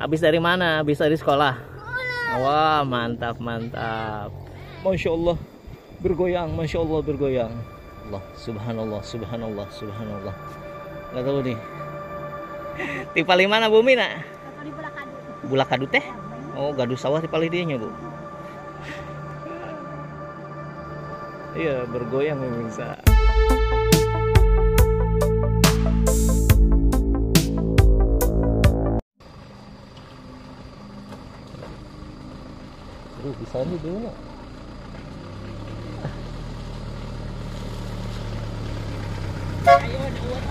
Habis dari mana? Habis dari sekolah. Wah, mantap, mantap. Masya Allah, bergoyang, Masya Allah bergoyang. Allah, subhanallah, subhanallah, subhanallah. Nggak tahu nih. Tipali mana bumi nak? Di. Bulak kadu teh? Oh, gaduh sawah tipali dia bu. Iya, bergoyang pemirsa. Bisa nih dulu.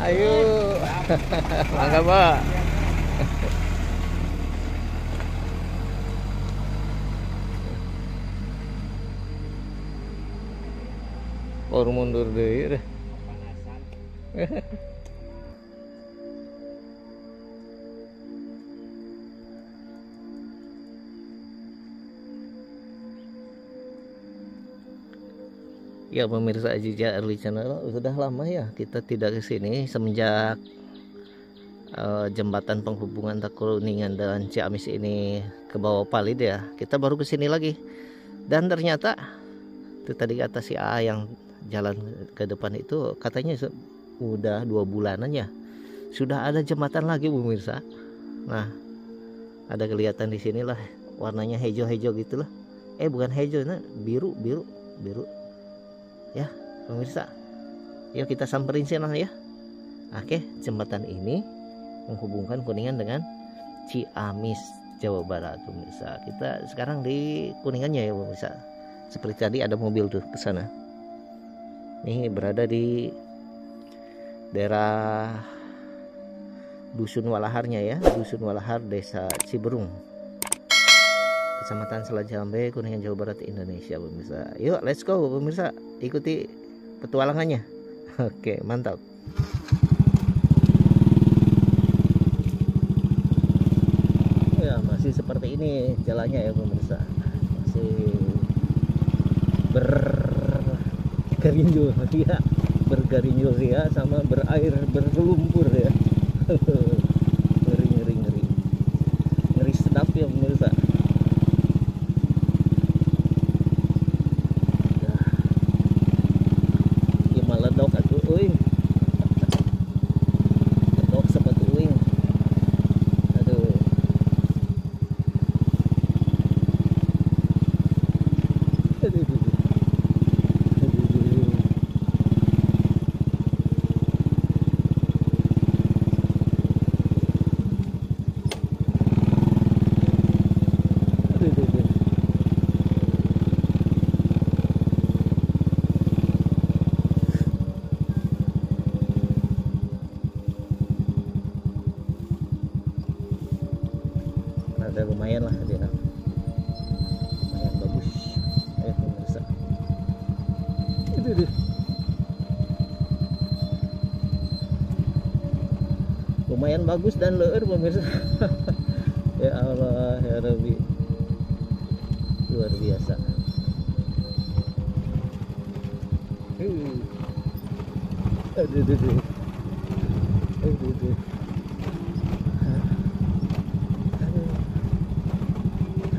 Ayo, mangga pak. Baru mundur deh. Ya pemirsa Ajija Early Channel sudah lama ya kita tidak ke sini semenjak eh, jembatan penghubungan Takuningan dan Ciamis ini ke bawah Palid ya. Kita baru ke sini lagi. Dan ternyata itu tadi kata si A yang jalan ke depan itu katanya se- udah dua bulanan ya. Sudah ada jembatan lagi pemirsa. Nah, ada kelihatan di sinilah warnanya hijau-hijau gitulah. Eh bukan hijau, nah, biru, biru, biru ya pemirsa. Yuk kita samperin sana ya. Oke jembatan ini menghubungkan kuningan dengan Ciamis Jawa Barat pemirsa. Kita sekarang di kuningannya ya pemirsa. Seperti tadi ada mobil tuh ke sana. Nih berada di daerah Dusun Walaharnya ya Dusun Walahar Desa Ciberung Kecamatan Selajambe, Kuningan, Jawa Barat, Indonesia, pemirsa. Yuk, let's go, pemirsa. Ikuti petualangannya. Oke, mantap. Ya, masih seperti ini jalannya ya, pemirsa. Masih bergerinjul ya, bergerinjul ya, sama berair berlumpur ya. ngeri, ngeri, ngeri. Ngeri sedap ya, pemirsa. Iya maledok atuh euy. Ledok sepatu uing. Aduh. Aduh. aduh, aduh. Aduh, aduh. Aduh, aduh, aduh. Ada lumayan lah dia. Lumayan bagus. Ayo pemirsa Aduh, aduh. lumayan bagus dan leur pemirsa. Ya Allah ya Rabbi. Luar biasa. Uh. aduh. Aduh aduh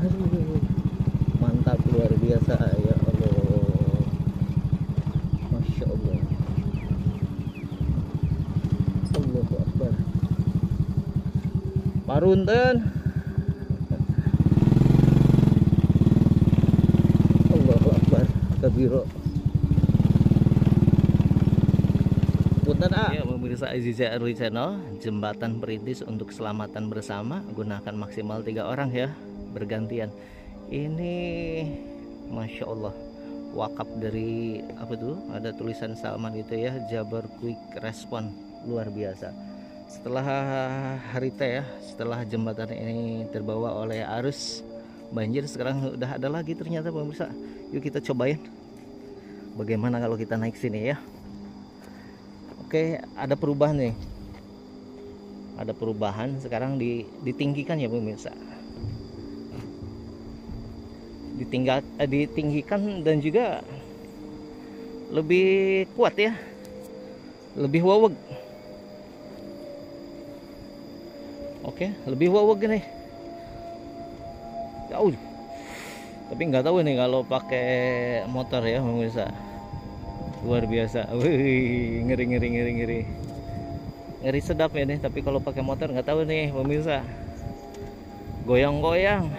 Aduh, mantap luar biasa ya Allah Masya Allah Allahu Akbar Parunten Allahu Akbar Kabiro Punten A ya, pemirsa Aziza Early Channel Jembatan perintis untuk keselamatan bersama. Gunakan maksimal tiga orang ya Bergantian. Ini Masya Allah Wakaf dari apa tuh Ada tulisan Salman itu ya Jabar Quick Response. Luar biasa Setelah hari teh ya Setelah jembatan ini terbawa oleh arus Banjir sekarang udah ada lagi ternyata pemirsa Yuk kita cobain Bagaimana kalau kita naik sini ya Oke, ada perubahan nih. Ada perubahan sekarang di, ditinggikan ya pemirsa. Ditinggal, eh, ditinggikan dan juga lebih kuat ya. Lebih waweg. Oke, lebih waweg nih. jauh. Tapi nggak tahu nih kalau pakai motor ya pemirsa. Luar biasa. Wih ngeri ngeri ngeri ngeri. Ngeri sedap ya nih tapi kalau pakai motor nggak tahu nih pemirsa. Goyang-goyang.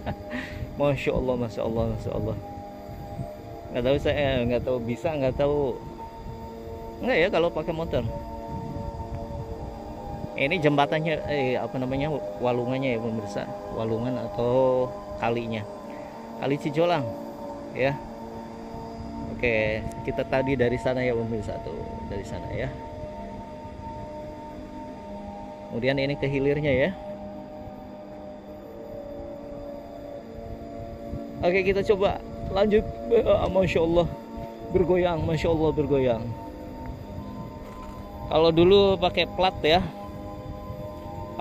Masya Allah masya Allah masya Allah. Nggak tahu saya nggak tahu bisa nggak tahu. Nggak ya kalau pakai motor ini jembatannya eh, apa namanya walungannya ya pemirsa. Walungan atau kalinya. Kali Cijolang ya. Oke kita tadi dari sana ya pemirsa tuh. Dari sana ya. Kemudian ini ke hilirnya ya. Oke kita coba lanjut. Masya Allah bergoyang Masya Allah bergoyang. Kalau dulu pakai plat ya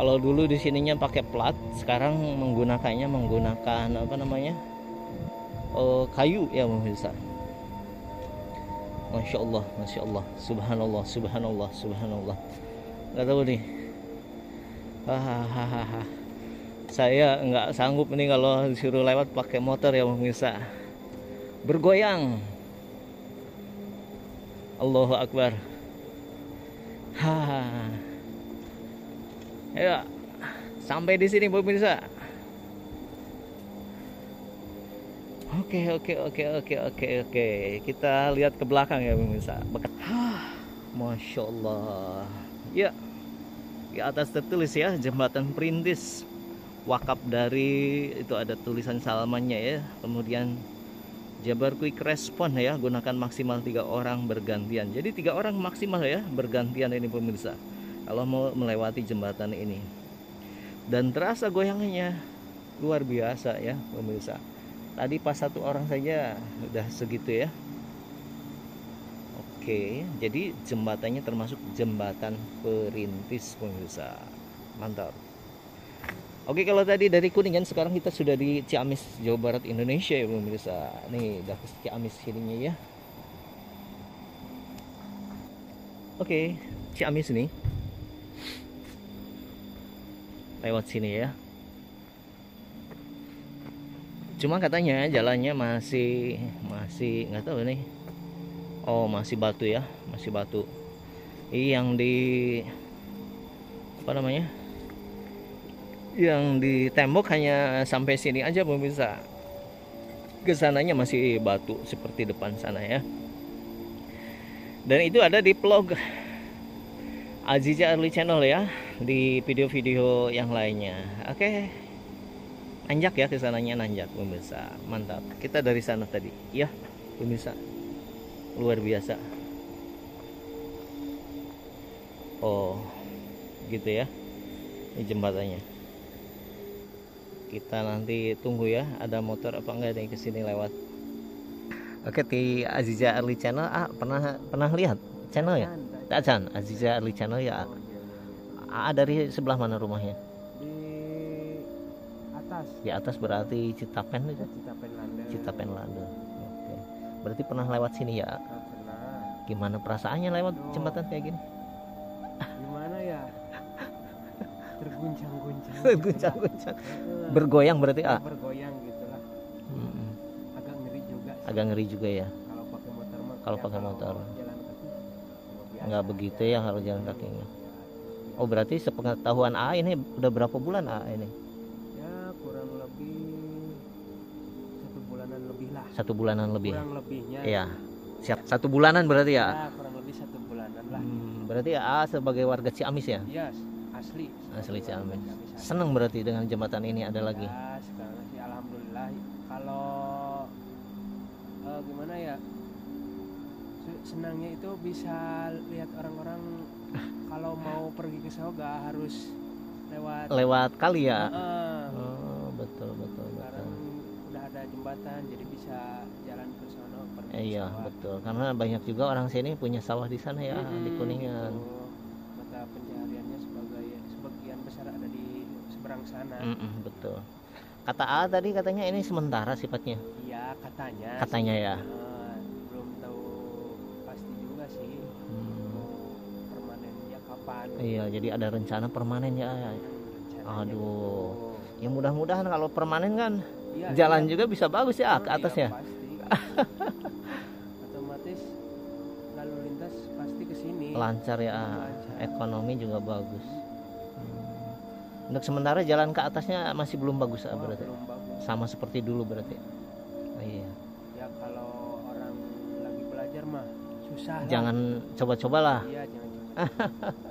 kalau dulu di sininya pakai plat sekarang menggunakannya menggunakan apa namanya oh, kayu ya pemirsa Masya Allah Masya Allah. Subhanallah Subhanallah Subhanallah. Nggak tahu nih. Hahaha. Saya nggak sanggup nih kalau disuruh lewat pakai motor ya pemirsa bergoyang. Allahu Akbar. Ha ya sampai di sini pemirsa Oke oke oke oke oke oke kita lihat ke belakang ya pemirsa. Masya Allah. Ya di atas tertulis ya jembatan perintis wakaf dari itu ada tulisan salamannya ya. Kemudian Jabar Quick Respon ya gunakan maksimal tiga orang bergantian. Jadi tiga orang maksimal ya bergantian ini pemirsa. Kalau mau melewati jembatan ini. Dan terasa goyangannya luar biasa ya pemirsa. Tadi pas satu orang saja udah segitu ya. Oke jadi jembatannya termasuk jembatan perintis pemirsa. Mantap. Oke kalau tadi dari Kuningan sekarang kita sudah di Ciamis Jawa Barat Indonesia ya pemirsa. Nih udah ke Ciamis sininya ya. Oke Ciamis nih lewat sini ya. Cuma katanya jalannya masih masih nggak tahu nih oh masih batu ya masih batu. Yang di apa namanya? Yang di tembok hanya sampai sini aja pemirsa. Ke sananya masih batu seperti depan sana ya. Dan itu ada di vlog Aziza Early Channel ya di video-video yang lainnya. Oke okay nanjak ya ke sananya nanjak pemirsa. Mantap. Kita dari sana tadi. Ya pemirsa. Luar biasa. Oh gitu ya ini jembatannya. Kita nanti tunggu ya ada motor apa enggak yang ke sini lewat. Oke di Aziza Early Channel. Ah pernah pernah lihat channel ya tak Aziza Early Channel ya. Ah, dari sebelah mana rumahnya? Atas. Di atas berarti Citapen itu? Citapen Landa Citapen Landa oke. Berarti pernah lewat sini ya? Pernah. Gimana perasaannya lewat Aduh. jembatan kayak gini? Gimana ya? Terguncang-guncang. Guncang-guncang bergoyang berarti ah? Bergoyang gitulah Hmm, agak ngeri juga sih. agak ngeri juga ya? Kalau pakai motor Kalau ya pakai motor. biasa nggak begitu ya kalau jalan Iya, kakinya. Iya. oh berarti sepengetahuan A ini udah berapa bulan A ini? Ya kurang lebih satu bulanan lebih lah. Satu bulanan lebih. Kurang lebihnya. Iya. Siap. Satu bulanan berarti ya? Ya kurang lebih satu bulanan lah. Hmm, berarti A sebagai warga Ciamis ya? Iya asli. Asli Ciamis. Ciamis seneng berarti dengan jembatan ini ada lagi. Ya, sekarang sih alhamdulillah. Kalau eh, gimana ya senangnya itu bisa lihat orang-orang kalau mau pergi ke gak harus lewat lewat kali ya? Heeh. oh betul betul sekarang betul. udah ada jembatan jadi bisa jalan ke sono pergi Eh, iya sawah. betul. Karena banyak juga orang sini punya sawah di sana ya di Mm-mm, kuningan. mata pencahariannya sebagai sebagian besar ada di seberang sana. Mm-mm, betul. Kata A tadi katanya ini sementara sifatnya. Iya katanya katanya ya. Eh, kapan iya jadi ada rencana permanen ya. Rencananya Aduh. ya mudah-mudahan kalau permanen kan Iya, jalan iya. juga bisa bagus ya ke Iya, atasnya pasti. otomatis lalu lintas pasti ke sini. Lancar ya. Lancar. ekonomi juga bagus. Hmm. untuk sementara jalan ke atasnya masih belum bagus Oh, berarti. belum bagus. Sama seperti dulu berarti. Oh, iya. Ya kalau orang lagi belajar mah susah jangan coba-cobalah. Iya jangan coba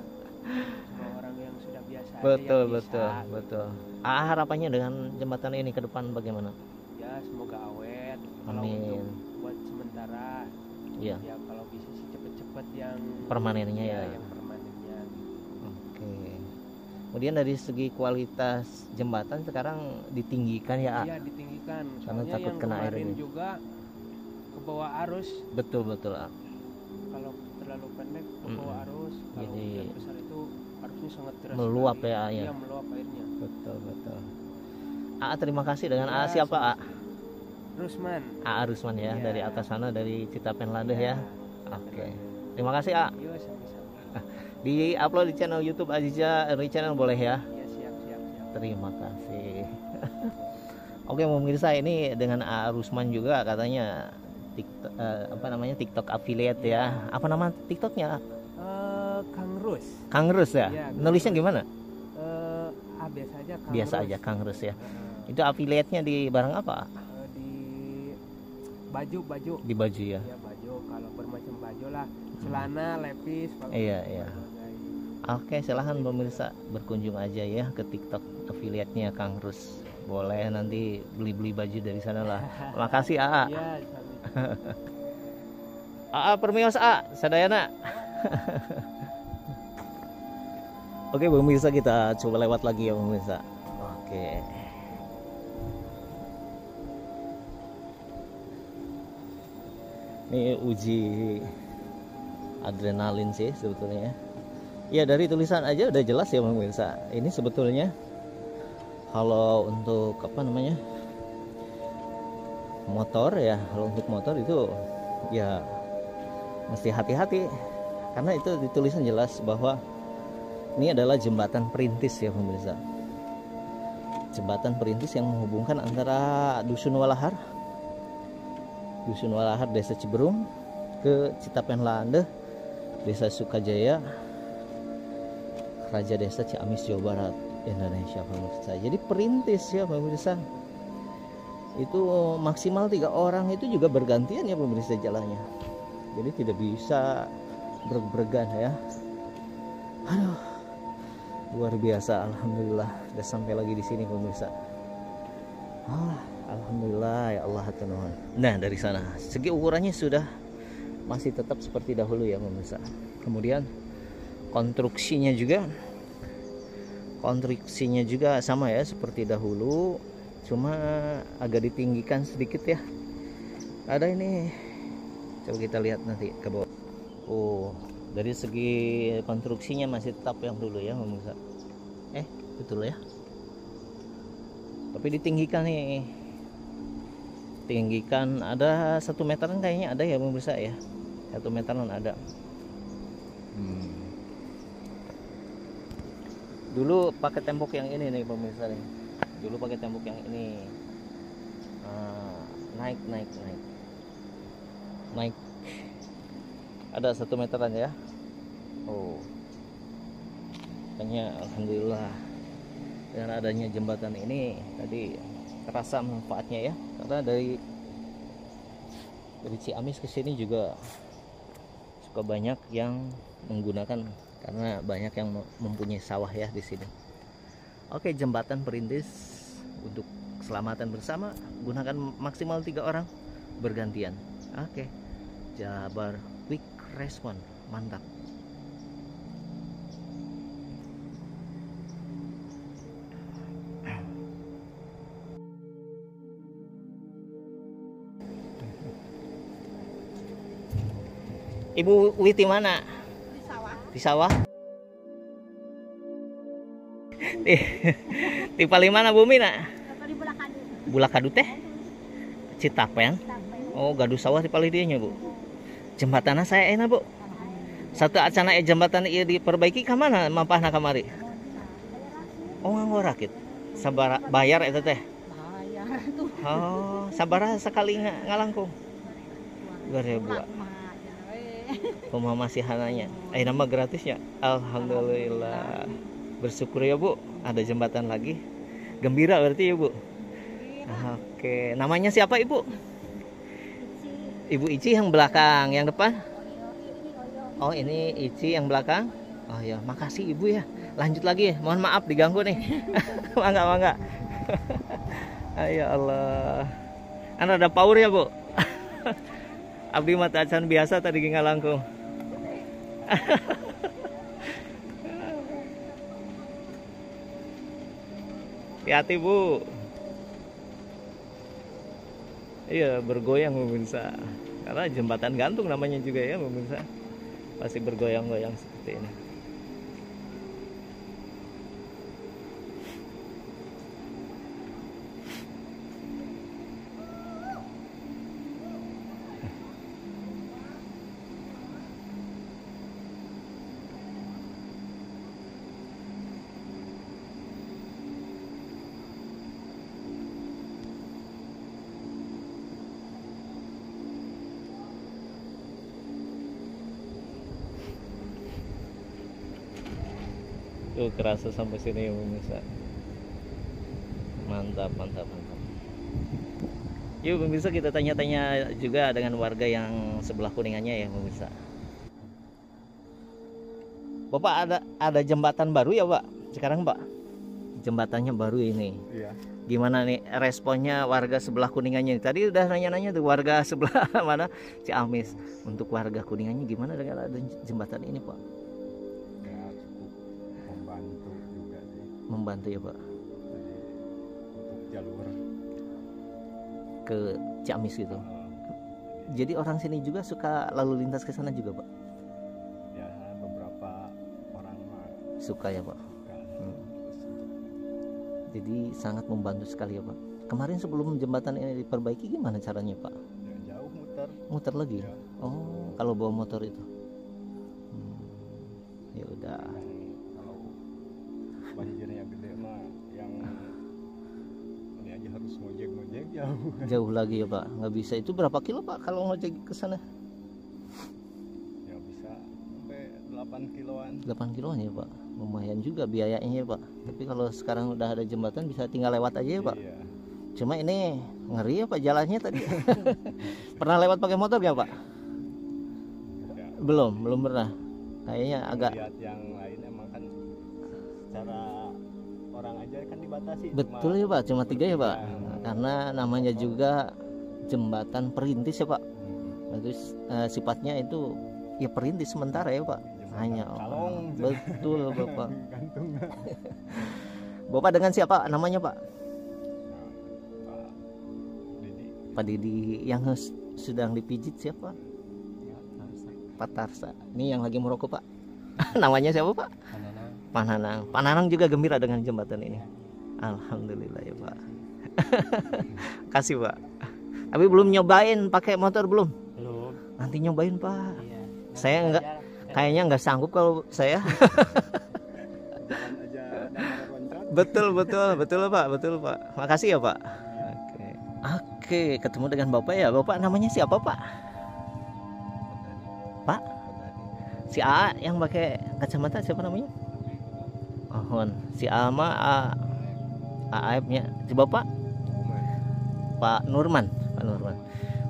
Orang yang sudah biasa aja betul yang bisa. betul. Betul ah harapannya dengan jembatan ini ke depan bagaimana? Ya semoga awet. Kalau Amin. untuk buat sementara iya. ya kalau bisa sih cepet-cepet yang Permanennya ya. yang permanennya. Oke. Kemudian dari segi kualitas jembatan sekarang ditinggikan ya iya ditinggikan. Karena soalnya takut yang kena air ini. juga ke bawah arus. Betul betul kalau terlalu pendek ke bawah arus. Kalau Jadi, hujan besar arusnya sangat deras meluap sekali. ya, ya. iya meluap airnya. Betul betul. A terima kasih dengan A Ya, siapa A Rusman. A Rusman ya Iya. dari atas sana dari Citapen Ladeh ya. Iya. oke. Terima kasih A Yo sama-sama. Di upload di channel YouTube Aziza Early Channel boleh ya? Ya siap siap siap. Terima kasih. Oke pemirsa ini dengan A Rusman juga katanya TikTok, eh, apa namanya TikTok affiliate ya. Apa nama TikToknya Kang Rus ya Iya, Kang nulisnya gimana Eh, ah biasa aja Kang biasa Rus. aja Kang Rus ya Heeh. itu affiliate-nya di barang apa Eh, di baju baju di baju ya ya baju kalau bermacam baju lah celana lepis bagus. Iya, iya. Berbagai. Oke, silahkan pemirsa berkunjung aja ya ke TikTok affiliate-nya Kang Rus. Boleh nanti beli-beli baju dari sana lah. Makasih AA. Iya, sami. AA permios A, sadayana. Oke, pemirsa kita coba lewat lagi ya pemirsa. Oke. Ini uji adrenalin sih sebetulnya. Ya dari tulisan aja udah jelas ya pemirsa. Ini sebetulnya kalau untuk apa namanya motor ya, kalau untuk motor itu ya mesti hati-hati karena itu ditulisan jelas bahwa ini adalah jembatan perintis ya pemirsa. Jembatan perintis yang menghubungkan antara Dusun Walahar Dusun Walahar Desa Ciberung ke Citapen Lande Desa Sukajaya Raja Desa Ciamis Jawa Barat Indonesia pemirsa. Jadi perintis ya pemirsa. Itu maksimal tiga orang itu juga bergantian ya pemirsa jalannya. Jadi tidak bisa berbergan ya. Aduh luar biasa alhamdulillah. Udah sampai lagi di sini pemirsa. Ah, alhamdulillah ya Allah nuhun. nah dari sana. Segi ukurannya sudah masih tetap seperti dahulu ya pemirsa. Kemudian konstruksinya juga konstruksinya juga sama ya seperti dahulu. Cuma agak ditinggikan sedikit ya. Ada ini. Coba kita lihat nanti ke bawah. Oh dari segi konstruksinya masih tetap yang dulu ya pemirsa eh betul ya. Tapi ditinggikan nih. Tinggikan ada satu meteran kayaknya ada ya pemirsa ya? Satu meteran ada. Hmm. dulu pakai tembok yang ini nih pemirsa nih. Dulu pakai tembok yang ini. Ah, naik naik naik. Naik ada satu meteran ya oh makanya alhamdulillah dengan adanya jembatan ini tadi terasa manfaatnya ya karena dari dari Ciamis ke sini juga suka banyak yang menggunakan karena banyak yang mempunyai sawah ya di sini. Oke, jembatan perintis untuk keselamatan bersama gunakan maksimal tiga orang bergantian. Oke, Jabar Respon mantap. Ibu Witi mana? di sawah Di sawah? Di, di paling mana bumi nak? di belakang Bulakadu teh? Citapen? Oh, gaduh sawah di paling dia bu. Jembatan saya enak bu. Satu acana eh jembatan iya diperbaiki ke mana mampahna kamari? Oh nganggo rakit. sabar bayar itu teh? Oh sabar sekali nga- ngalangkung. Dua ribu. Weh. Rumah masih hananya eh nama gratisnya. Alhamdulillah. Bersyukur ya bu. Ada jembatan lagi. Gembira berarti ya bu? Oke. Namanya siapa ibu ibu Ici yang belakang yang depan. Oh ini Ici yang belakang. Oh ya makasih ibu ya. Lanjut lagi. Mohon maaf diganggu nih. Mangga mangga. Ayo Allah. Kan ada power ya bu? Abdi mata biasa tadi ginga langkung hati-hati bu iya bergoyang pemirsa. Karena jembatan gantung namanya juga ya pemirsa. Pasti bergoyang-goyang seperti ini Tuh kerasa sampai sini ya pemirsa. Mantap, mantap, mantap. Yuk pemirsa kita tanya-tanya juga dengan warga yang sebelah kuningannya ya pemirsa. Bapak ada ada jembatan baru ya Pak? Sekarang Pak? Jembatannya baru ini. Iya. Gimana nih responnya warga sebelah kuningannya? Tadi udah nanya-nanya tuh warga sebelah mana Ciamis. Untuk warga kuningannya gimana dengan ada jembatan ini Pak? Membantu ya Pak? Untuk jalur ke Ciamis gitu. eh, Jadi orang sini juga suka lalu lintas ke sana juga, Pak. ya beberapa orang Suka ya, Pak. Hmm. Jadi sangat membantu sekali ya, Pak. Kemarin sebelum jembatan ini diperbaiki gimana caranya, Pak? ya, jauh muter Muter lagi? ya Oh, kalau bawa motor itu. Jauh lagi ya, Pak. Nggak bisa. Itu berapa kilo, Pak, kalau ngojek ke sana? ya bisa sampai 8 kiloan 8 kiloan ya, Pak. Lumayan juga biayanya ya, Pak. Tapi kalau sekarang udah ada jembatan bisa tinggal lewat aja ya, Pak. iya Cuma ini ngeri ya Pak jalannya tadi. pernah lewat pakai motor gak Pak? ya Belum, belum pernah. Kayaknya agak lihat yang lain emang kan secara orang aja kan dibatasi betul ya Pak, cuma tiga ya Pak. Karena namanya juga jembatan perintis ya Pak. Itu eh, sifatnya itu ya perintis sementara ya Pak. Jembatan Hanya kalong betul Bapak. Bapak dengan siapa namanya Pak? Pak Didi Pak Didi yang sedang dipijit siapa? Pak Tarsa. Ini yang lagi merokok Pak. namanya siapa Pak? Panana Pak Nanang. Pak Nanang juga gembira dengan jembatan ini. Alhamdulillah ya Pak. Kasih Pak. Tapi belum nyobain pakai motor belum? belum Nanti nyobain Pak. iya Saya enggak kayaknya nggak sanggup kalau saya. betul betul betul Pak betul Pak. Makasih ya Pak. Oke. Oke ketemu dengan Bapak ya. Bapak namanya siapa Pak? Pak? Si A yang pakai kacamata siapa namanya? Ohon. Si Alma A Aibnya. Si Bapak? Pak Nurman. Pak Nurman.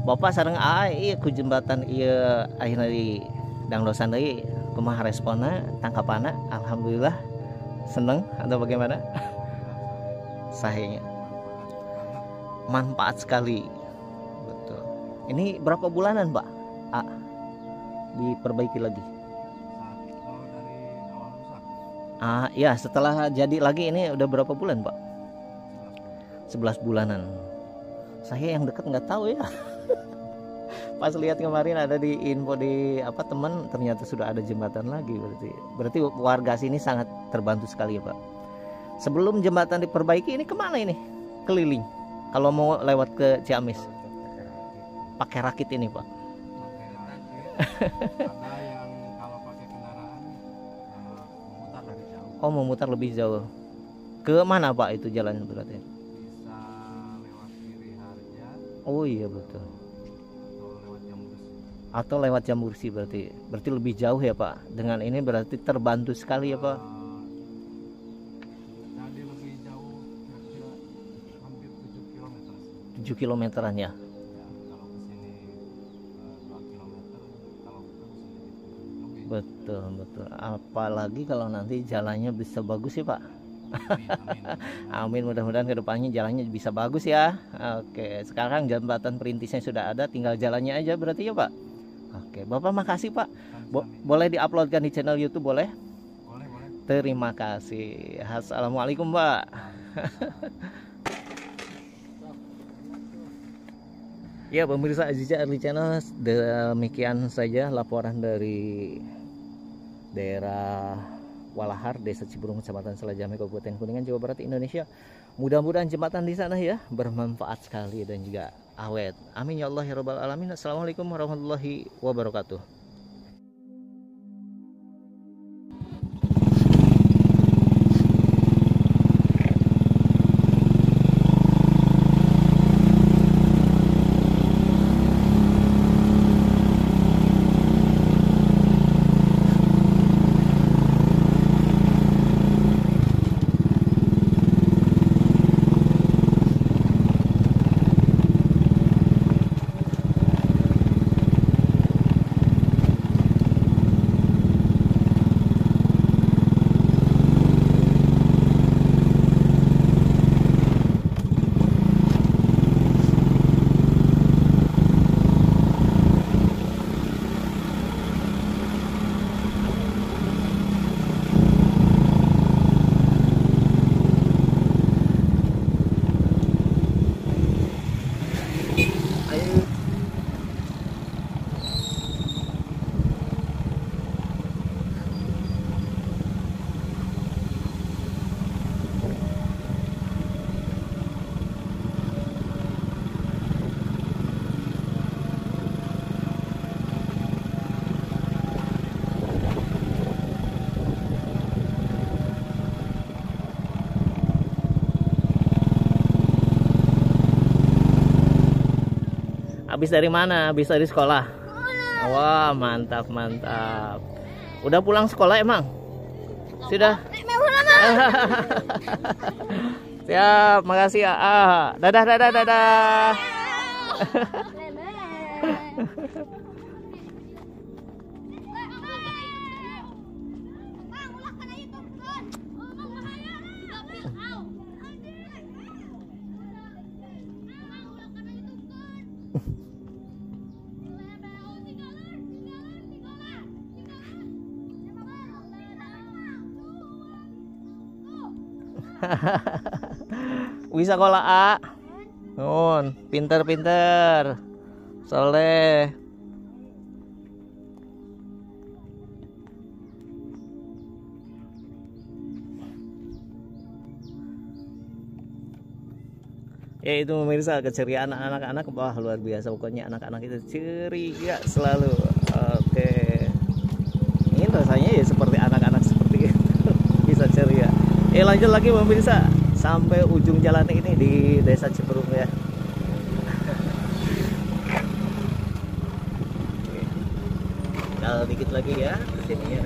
Bapak sareng A iya ku jembatan iya akhirnya di dangdosan deui kumaha responna tangkapana? Alhamdulillah. Seneng atau bagaimana? Sahihnya manfaat sekali. Betul. Ini berapa bulanan Pak? A. Diperbaiki lagi. Dari rusak. Ah ya setelah jadi lagi ini udah berapa bulan Pak? 11 bulanan saya yang dekat nggak tahu ya. Pas lihat kemarin ada di info di apa teman ternyata sudah ada jembatan lagi berarti. Berarti warga sini sangat terbantu sekali ya pak. Sebelum jembatan diperbaiki ini ke mana ini? Keliling. Kalau mau lewat ke Ciamis. Pakai rakit ini pak. Ada yang kalau pakai kendaraan eh, memutar jauh. Oh mau mutar lebih jauh. Ke mana pak itu jalan berarti oh iya betul. Atau lewat Jambursi berarti berarti lebih jauh ya pak? Dengan ini berarti terbantu sekali ya pak? Jadi lebih jauh kira-kira hampir 7 km 7 kilometeran ya? Ya eh, 2 km kalau ke sini lebih betul betul. Apalagi kalau nanti jalannya bisa bagus ya pak amin amin. Amin mudah-mudahan ke depannya jalannya bisa bagus ya. Oke sekarang jembatan perintisnya sudah ada tinggal jalannya aja berarti ya pak? Oke Bapak makasih pak. Bo- boleh diuploadkan di channel YouTube boleh? Boleh boleh. Terima kasih. Assalamualaikum Mbak Ya pemirsa Aziza Early Channel Demikian saja laporan dari Daerah Walahar Desa Ciburung Kecamatan Selajame Kabupaten Kuningan Jawa Barat Indonesia. Mudah-mudahan jembatan di sana ya Bermanfaat sekali dan juga awet. Amin ya Allah ya Rabbal Alamin. Assalamualaikum warahmatullahi wabarakatuh Habis dari mana? Habis dari sekolah. Wah, mantap, mantap. Udah pulang sekolah emang? Sudah? Siap, makasih ya. Ah, dadah, dadah, dadah. Bisa sekolah A. Nun, pinter-pinter. Soleh. Ya itu pemirsa keceriaan anak-anak wah luar biasa pokoknya anak-anak itu ceria selalu. Oke. Ini rasanya ya seperti anak-anak seperti itu bisa ceria. Eh lanjut lagi pemirsa sampai ujung jalan ini di Desa Ciperung ya. Tinggal dikit lagi ya ke sininya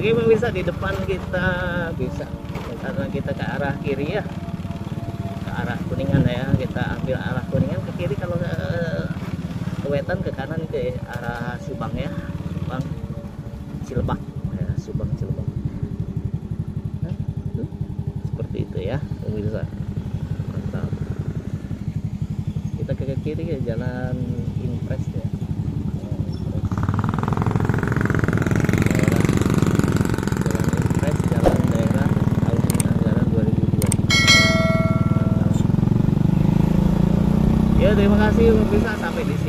Oke pemirsa di depan kita. Bisa. Karena kita ke arah kiri ya. Ke arah kuningan ya. Kita ambil arah kuningan ke kiri. Kalau ke, ke wetan ke kanan ke arah Subang ya. Subang Cilebak. Ya Subang Cilebak. Tuh. seperti itu ya pemirsa. Mantap. Kita ke kiri ya jalan Impres ya Daerah Jalan Impres jalan daerah tahun anggaran 2020 terima kasih pemirsa sampai di